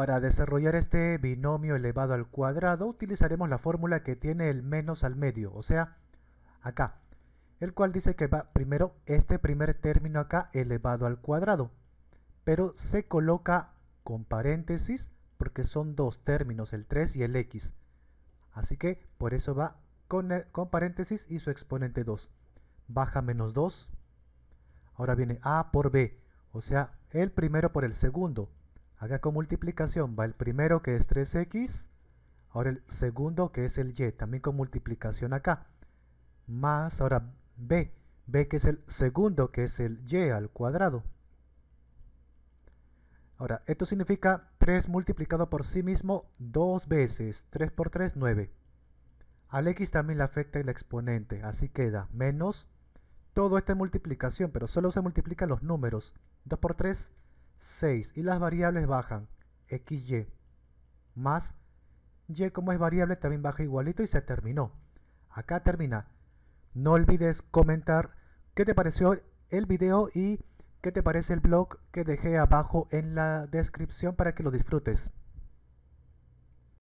Para desarrollar este binomio elevado al cuadrado utilizaremos la fórmula que tiene el menos al medio, o sea, acá, el cual dice que va primero este primer término acá elevado al cuadrado, pero se coloca con paréntesis porque son dos términos, el 3 y el x. Así que por eso va con, con paréntesis y su exponente 2. Baja menos 2. Ahora viene a por b, o sea, el primero por el segundo. Acá con multiplicación va el primero que es 3x, ahora el segundo que es el y, también con multiplicación acá. Más ahora b, b que es el segundo que es el y al cuadrado. Ahora, esto significa 3 multiplicado por sí mismo dos veces. 3 por 3, 9. Al x también le afecta el exponente, así queda menos. Todo esto es multiplicación, pero solo se multiplican los números. 2 por 3, 6 y las variables bajan, xy, más y como es variable también baja igualito y se terminó. Acá termina. No olvides comentar qué te pareció el video y qué te parece el blog que dejé abajo en la descripción para que lo disfrutes.